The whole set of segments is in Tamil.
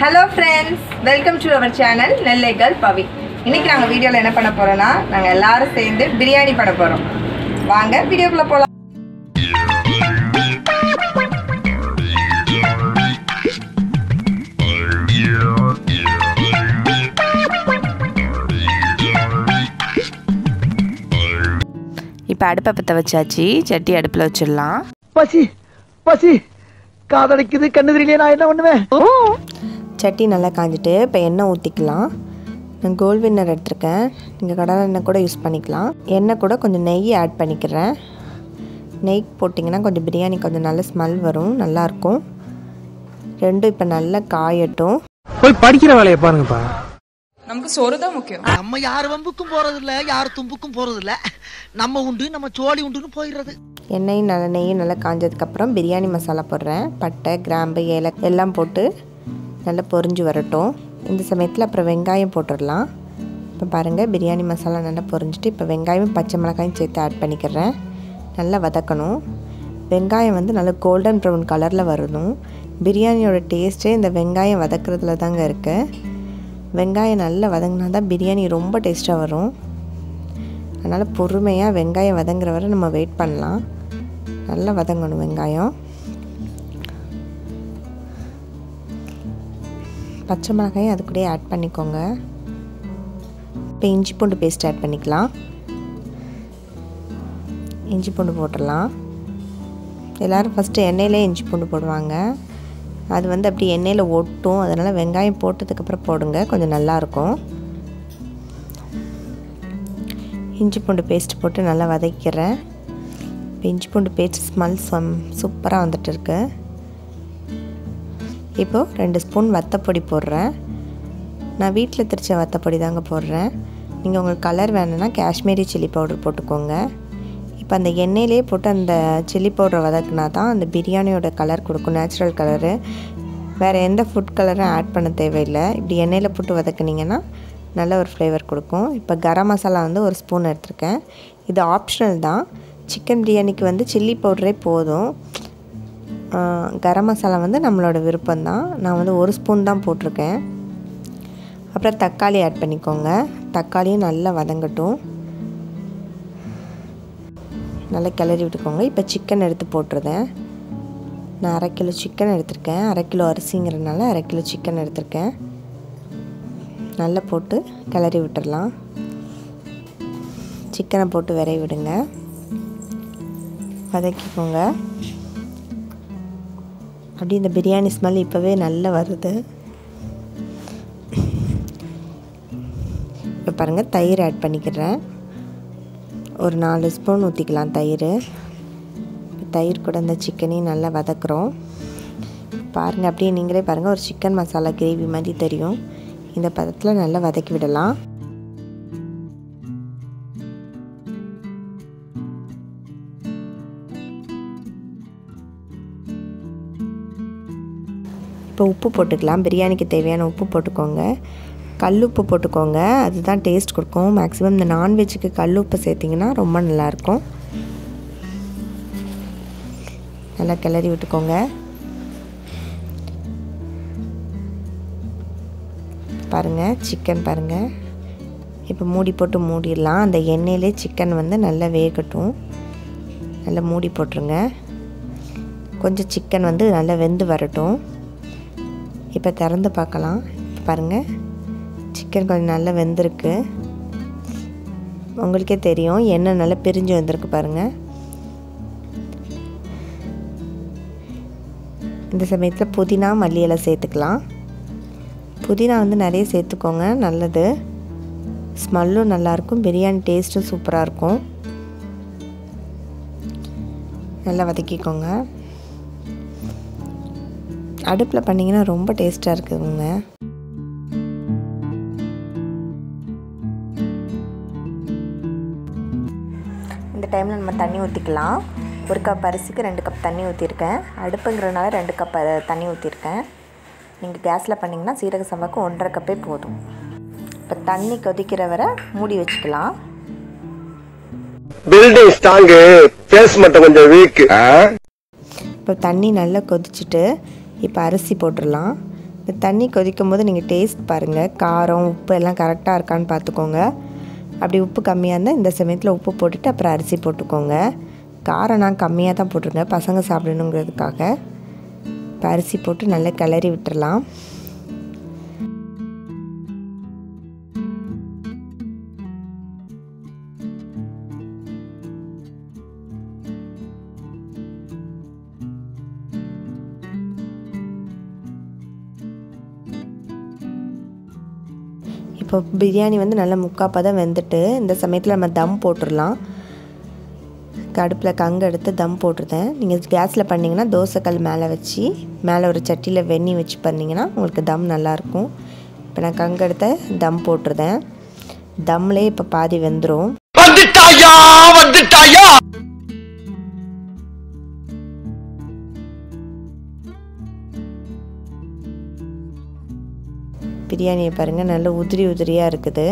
Hello friends welcome to our channel நெல்லைகள் பவி இன்னைக்கு நாங்கள் வீடியோவில் என்ன பண்ண போறோம்னா நாங்கள் எல்லாரும் சேர்ந்து பிரியாணி பண்ண போகிறோம் வாங்க வீடியோக்குள்ளே போகலாம் இப்போ அடுப்பை பற்ற வச்சாச்சு. சட்டி அடுப்பில் வச்சிடலாம். பசி பசி. காதடைக்குது கண்ணு தெரியலையே நான் என்ன பண்ணுவேன்? சட்டி நல்லா காஞ்சிட்டு இப்போ எண்ணெய் ஊற்றிக்கலாம் நான் கோல்ட் வின்னர் எடுத்திருக்கேன். நீங்கள் கடலை எண்ணெய் கூட யூஸ் பண்ணிக்கலாம். எண்ணெய் கூட கொஞ்சம் நெய் ஆட் பண்ணிக்கிறேன். நெய் போட்டிங்கன்னா கொஞ்சம் பிரியாணி கொஞ்சம் நல்ல ஸ்மெல் வரும். நல்லாயிருக்கும் ரெண்டும் இப்போ நல்லா காயட்டும். போய் படிக்கிற வேலையை பாருங்கப்பா. நமக்கு சோறு தான் முக்கியம். நம்ம யார் வம்புக்கும் போறது இல்ல யார் தும்புக்கும் போறது இல்ல நம்ம உண்டு நம்ம சோழி உண்டுன்னு போயிடுறது. எண்ணெயும் நல்ல நெய்யும் நல்லா காஞ்சதுக்கப்புறம் பிரியாணி மசாலா போடுறேன். பட்டை கிராம்பு ஏல எல்லாம் போட்டு நல்லா பொரிஞ்சு வரட்டும். இந்த சமயத்தில் அப்புறம் வெங்காயம் போட்டுடலாம். இப்போ பாருங்கள் பிரியாணி மசாலா நல்லா பொரிஞ்சிட்டு இப்போ வெங்காயமும் பச்சை மிளகாயும் சேர்த்து ஆட் பண்ணிக்கிறேன். நல்லா வதக்கணும். வெங்காயம் வந்து நல்லா கோல்டன் ப்ரௌன் கலரில் வரணும். பிரியாணியோட டேஸ்ட்டே இந்த வெங்காயம் வதக்குறதுல தாங்க இருக்குது வெங்காயம் நல்லா வதங்கினா தான் பிரியாணி ரொம்ப டேஸ்ட்டாக வரும். அதனால் பொறுமையாக வெங்காயம் வதங்குற வரை நம்ம வெயிட் பண்ணலாம். நல்லா வதங்கணும் வெங்காயம். பச்சை மிளகாயும் அது கூட ஆட் பண்ணிக்கோங்க. இப்போ இஞ்சி பூண்டு பேஸ்ட் ஆட் பண்ணிக்கலாம். இஞ்சி பூண்டு போட்டுடலாம். எல்லோரும் ஃபஸ்ட்டு எண்ணெயிலே இஞ்சி பூண்டு போடுவாங்க. அது வந்து அப்படி எண்ணெயில் ஒட்டும். அதனால் வெங்காயம் போட்டதுக்கப்புறம் போடுங்க. கொஞ்சம் நல்லாயிருக்கும் இஞ்சி பூண்டு பேஸ்ட் போட்டு நல்லா வதக்கிறேன். இப்போ இஞ்சி பூண்டு பேஸ்ட் ஸ்மெல் சம் சூப்பராக வந்துட்டு இருக்குது இப்போது ரெண்டு ஸ்பூன் வத்தப்பொடி போடுறேன். நான் வீட்டில் திரிச்ச வத்தப்பொடி தாங்க போடுறேன். நீங்கள் உங்களுக்கு கலர் வேணும்னா காஷ்மீரி சில்லி பவுடர் போட்டுக்கோங்க. இப்போ அந்த எண்ணெயிலே போட்டு அந்த சில்லி பவுடரை வதக்குனா தான் அந்த பிரியாணியோட கலர் கொடுக்கும். நேச்சுரல் கலரு வேறு எந்த ஃபுட் கலரும் ஆட் பண்ண தேவையில்லை. இப்படி எண்ணெயில் போட்டு வதக்குனிங்கன்னா நல்ல ஒரு ஃப்ளேவர் கொடுக்கும். இப்போ கரம் மசாலா வந்து ஒரு ஸ்பூன் எடுத்திருக்கேன். இது ஆப்ஷனல் தான். சிக்கன் பிரியாணிக்கு வந்து சில்லி பவுடரே போதும். கரம் மசாலா வந்து நம்மளோட விருப்பம்தான். நான் வந்து ஒரு ஸ்பூன் தான் போட்டிருக்கேன். அப்புறம் தக்காளி ஆட் பண்ணிக்கோங்க. தக்காளியும் நல்லா வதங்கட்டும். நல்லா கிளறி விட்டுக்கோங்க. இப்போ சிக்கன் எடுத்து போட்டிருந்தேன். நான் அரை கிலோ சிக்கன் எடுத்திருக்கேன். அரை கிலோ அரிசிங்கிறதுனால அரை கிலோ சிக்கன் எடுத்திருக்கேன். நல்லா போட்டு கிளறி விட்டுடலாம் சிக்கனை போட்டு விரைவி விடுங்க வதக்கிக்கோங்க. அப்படி இந்த பிரியாணி ஸ்மெல் இப்போவே நல்லா வருது. இப்போ பாருங்கள் தயிர் ஆட் பண்ணிக்கிறேன். ஒரு நாலு ஸ்பூன் ஊற்றிக்கலாம் தயிர். தயிர் கூட இந்த சிக்கனையும் நல்லா வதக்குறோம். பாருங்கள் அப்படியே நீங்களே பாருங்கள் ஒரு சிக்கன் மசாலா கிரேவி மாதிரி தெரியும். இந்த பதத்தில் நல்லா வதக்கி விடலாம். இப்போ உப்பு போட்டுக்கலாம். பிரியாணிக்கு தேவையான உப்பு போட்டுக்கோங்க. கல் உப்பு போட்டுக்கோங்க. அதுதான் டேஸ்ட் கொடுக்கும். மேக்ஸிமம் இந்த நான்வெஜ்ஜுக்கு கல் உப்பு சேர்த்திங்கன்னா ரொம்ப நல்லாயிருக்கும். நல்லா கிளறி விட்டுக்கோங்க. பாருங்கள் சிக்கன் பாருங்கள் இப்போ மூடி போட்டு மூடிடலாம். அந்த எண்ணெயிலே சிக்கன் வந்து நல்லா வேகட்டும். நல்லா மூடி போட்டுருங்க. கொஞ்சம் சிக்கன் வந்து நல்லா வெந்து வரட்டும். இப்போ திறந்து பார்க்கலாம். பாருங்கள் சிக்கன் கொஞ்சம் நல்லா வெந்திருக்கு. உங்களுக்கே தெரியும். எண்ணெய் நல்லா பிரிஞ்சு வந்திருக்கு பாருங்கள் இந்த சமயத்தில் புதினா மல்லியெல்லாம் இலை சேர்த்துக்கலாம். புதினா வந்து நிறைய சேர்த்துக்கோங்க. நல்லது. ஸ்மெல்லும் நல்லாயிருக்கும். பிரியாணி டேஸ்ட்டும் சூப்பராக இருக்கும். நல்லா வதக்கிக்கோங்க. அடுப்பில் பண்ணிங்கன்னா ரொம்ப டேஸ்ட்டாக இருக்குதுங்க. இந்த டைமில் நம்ம தண்ணி ஊற்றிக்கலாம். ஒரு கப் அரிசிக்கு ரெண்டு கப் தண்ணி ஊற்றிருக்கேன். அடுப்புங்கிறதுனால ரெண்டு கப் தண்ணி ஊற்றிருக்கேன். நீங்கள் கேஸில் பண்ணிங்கன்னா சீரக சம்பாக்கு ஒன்றரை கப்பே போதும். இப்போ தண்ணி கொதிக்கிற வரை மூடி வச்சுக்கலாம். பில்டிங் ஸ்ட்ராங்கு பேஸ் மட்டும் கொஞ்சம் வீக் இப்போ தண்ணி நல்லா கொதிச்சுட்டு இப்போ அரிசி போட்டுடலாம். இந்த தண்ணி கொதிக்கும் போது நீங்கள் டேஸ்ட் பாருங்கள் காரம் உப்பு எல்லாம் கரெக்டாக இருக்கான்னு பார்த்துக்கோங்க. அப்படி உப்பு கம்மியாக இருந்தால் இந்த சமயத்தில் உப்பு போட்டுட்டு அப்புறம் அரிசி போட்டுக்கோங்க. காரம் நான் கம்மியாக தான் போட்டிருங்க பசங்க சாப்பிடணுங்கிறதுக்காக. இப்போ அரிசி போட்டு நல்லா கிளறி விட்டுடலாம். இப்போ பிரியாணி வந்து நல்லா முக்காப்பாக தான் வெந்துட்டு இந்த சமயத்தில் நம்ம தம் போட்டுடலாம் அடுப்பில் கங்கு எடுத்து தம் போட்டுருந்தேன். நீங்கள் கேஸில் பண்ணிங்கன்னா தோசைக்கல் மேலே வச்சு மேலே ஒரு சட்டியில் வெண்ணி வச்சு பண்ணிங்கன்னா உங்களுக்கு தம் நல்லாயிருக்கும் இப்போ நான் கங்கு எடுத்த தம் போட்டுருந்தேன். தம்லேயே இப்போ பாதி வெந்துடும் வந்துட்டாயா வந்துட்டாயா! பிரியாணியை பாருங்கள் நல்ல உதிரி உதிரியாக இருக்குது.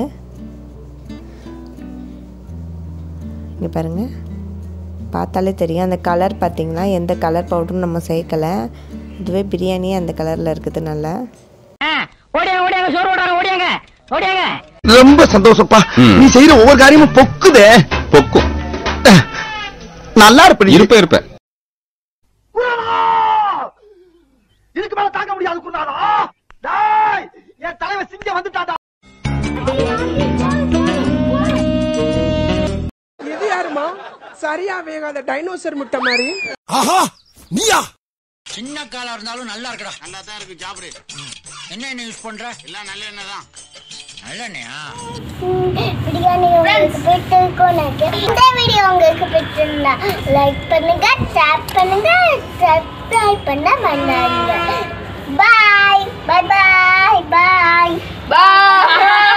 இங்கே பாருங்கள் பார்த்தாலே தெரியும். அந்த கலர் பார்த்தீங்கன்னா எந்த கலர் பவுடரும் நம்ம சேர்க்கலை. இதுவே பிரியாணியே அந்த கலரில் இருக்குது நல்லா. ரொம்ப சந்தோஷப்பா. நீ செய்யற ஒவ்வொரு காரியமும் பொக்குதே. பொக்கும் நல்லா இருப்ப இருப்ப இருப்ப. இதுக்கு மேல தாங்க முடியாது என் தலைவன் சிங்க வந்துட்டாடா. இது யாருமா சரியா வேகாத டைனோசர் முட்டை மாதிரி. ஆஹா நீயா? சின்ன காலா இருந்தாலும் நல்லா இருக்கடா. நல்லா தான் இருக்கு சாப்பிடு. என்ன எண்ணெய் யூஸ் பண்ற? எல்லாம் நல்ல எண்ணெய் தான். நல்லெண்ணெயா பிரியாணி உங்களுக்கு பிடிச்சிருக்கும் நினைக்கிறேன் இந்த வீடியோ உங்களுக்கு பிடிச்சிருந்தா லைக் பண்ணுங்க ஷேர் பண்ணுங்க சப்ஸ்கிரைப் பண்ண மறந்துடுங்க பாய் பாய் Bye. Bye. Bye.